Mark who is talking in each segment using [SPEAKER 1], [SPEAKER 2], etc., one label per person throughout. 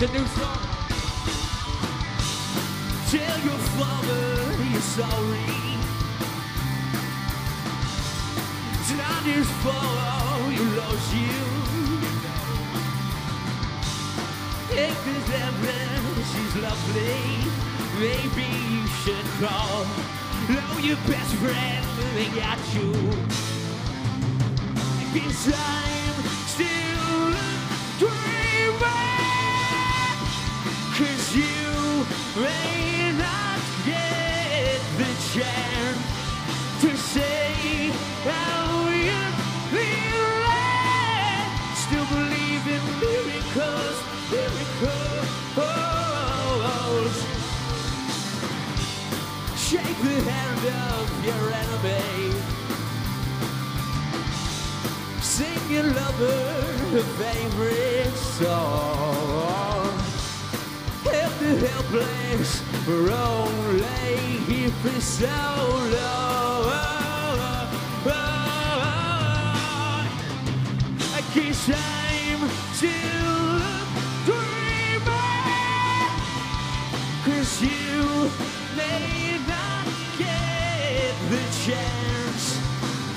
[SPEAKER 1] A new song. Tell your father you're sorry. Not his fault he loves you. If there's evidence she's lovely, maybe you should call. Know your best friend, they got you. Guess may not get the chance to say how you feel. Still believe in miracles, miracles. Shake the hand of your enemy. Sing your lover a favorite song. Help the helpless, for only if it's so long. I guess I'm still dreaming. Cause you may not get the chance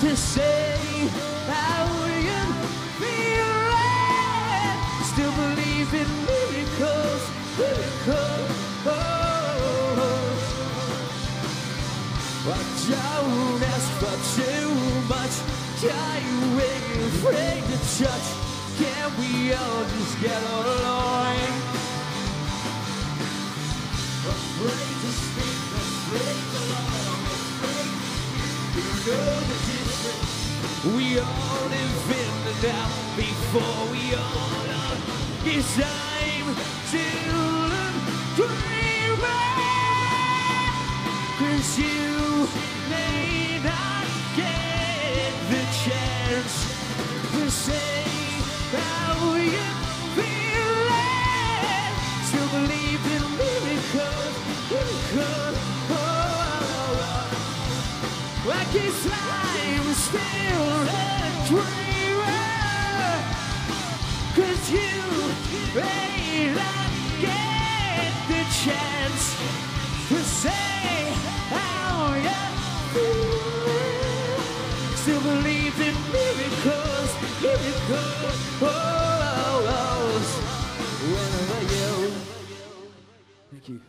[SPEAKER 1] to say ask for too much. You afraid to touch? Can we all just get along? Afraid to speak, afraid to love, afraid you know the difference. We all invented now before we all are. I'm may not get the chance to say how you feeling. Still believe in miracles, miracles. Oh, oh, oh. I guess I'm still a dreamer. Cause you may not get the chance to say. Baby, miracles, miracles, oh, oh, oh. Whenever. Thank you.